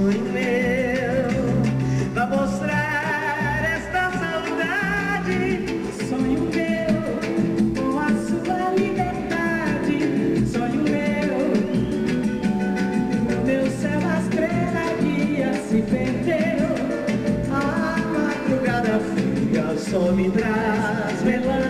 sonho meu. Pra mostrar esta saudade. Sonho meu com a sua liberdade. Sonho meu meu céu as estrela se perdeu. A madrugada fria só me traz melão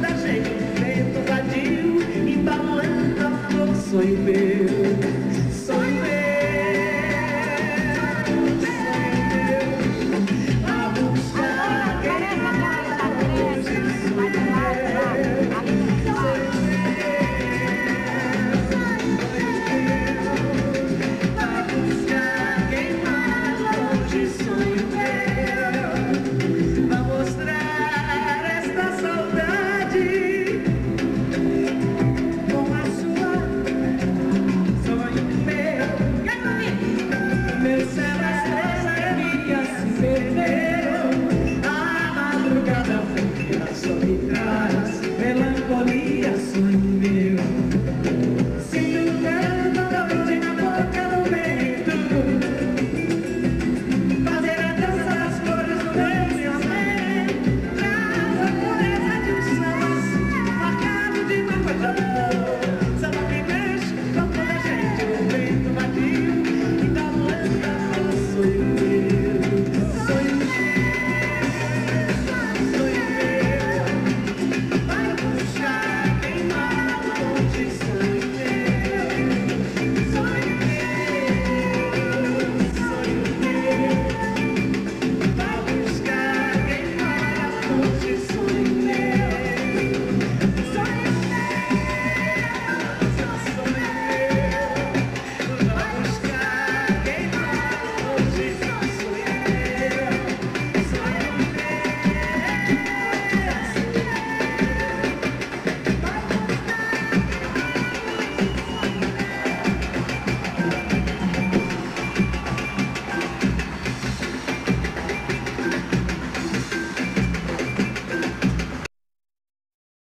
da gente, vento vadio, embalando a flor, sonho perfeito.